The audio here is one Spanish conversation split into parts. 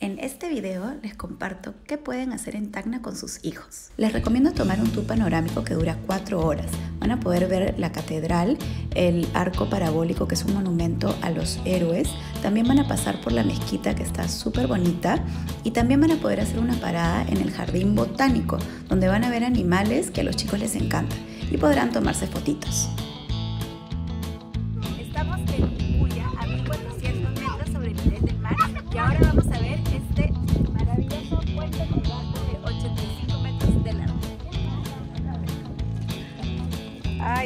En este video les comparto qué pueden hacer en Tacna con sus hijos. Les recomiendo tomar un tour panorámico que dura 4 horas. Van a poder ver la catedral, el arco parabólico que es un monumento a los héroes. También van a pasar por la mezquita que está súper bonita y también van a poder hacer una parada en el jardín botánico donde van a ver animales que a los chicos les encantan y podrán tomarse fotitos. Estamos en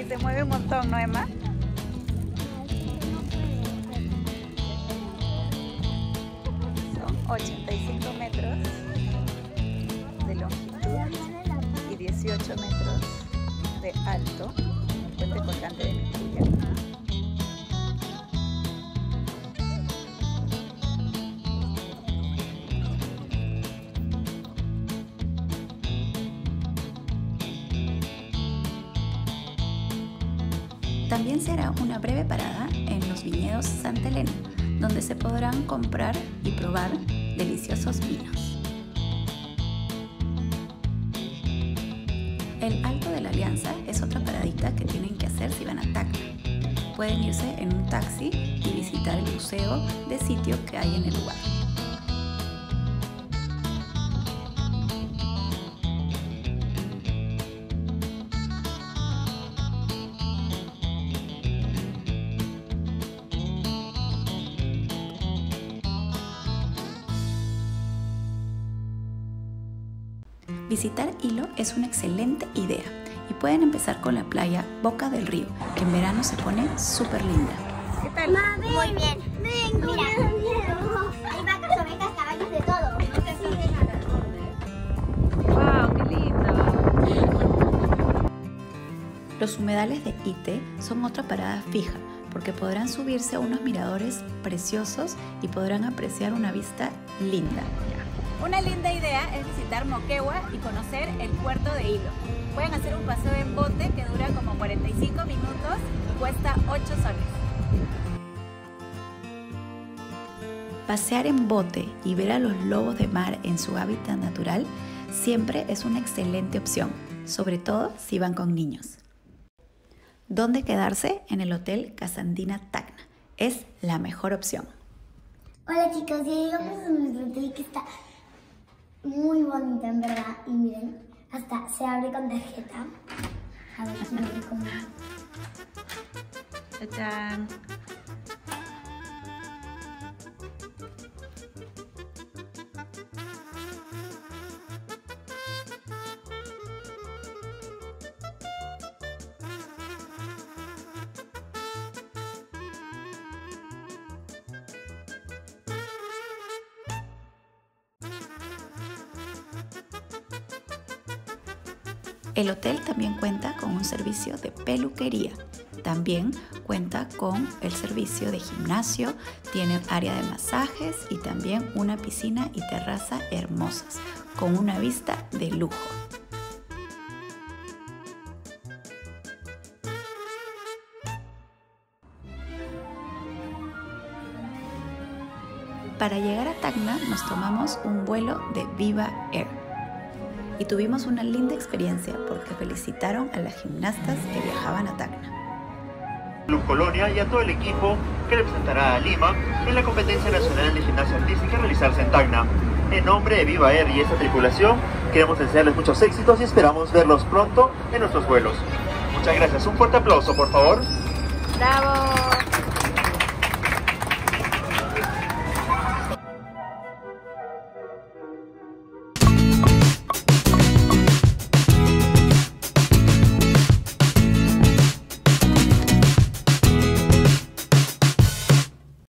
Se mueve un montón, ¿no, Emma? Son 85 metros de longitud y 18 metros de alto. El puente colgante de Cuya. También se hará una breve parada en los viñedos Santa Elena, donde se podrán comprar y probar deliciosos vinos. El Alto de la Alianza es otra paradita que tienen que hacer si van a Tacna. Pueden irse en un taxi y visitar el museo de sitio que hay en el lugar. Visitar Hilo es una excelente idea y pueden empezar con la playa Boca del Río, que en verano se pone súper linda. ¿Qué tal? Muy bien. Vengo, Mira. Hay vacas, ovejas, caballos, de todo. ¡Wow! ¡Qué lindo! Los humedales de Ite son otra parada fija porque podrán subirse a unos miradores preciosos y podrán apreciar una vista linda. Una linda idea es visitar Moquegua y conocer el puerto de Hilo. Pueden hacer un paseo en bote que dura como 45 minutos y cuesta 8 soles. Pasear en bote y ver a los lobos de mar en su hábitat natural siempre es una excelente opción, sobre todo si van con niños. ¿Dónde quedarse? En el Hotel Casandina Tacna. Es la mejor opción. Hola chicos, ya llegamos a nuestro hotel que está muy bonita en verdad. Y miren, hasta se abre con tarjeta. A ver si me ve El hotel también cuenta con un servicio de peluquería. También cuenta con el servicio de gimnasio, tiene área de masajes y también una piscina y terraza hermosas, con una vista de lujo. Para llegar a Tacna nos tomamos un vuelo de Viva Air y tuvimos una linda experiencia porque felicitaron a las gimnastas que viajaban a Tacna. Club Colonia y a todo el equipo que representará a Lima en la competencia nacional de gimnasia artística a realizarse en Tacna. En nombre de Viva Air y esta tripulación, queremos desearles muchos éxitos y esperamos verlos pronto en nuestros vuelos. Muchas gracias. Un fuerte aplauso, por favor. ¡Bravo!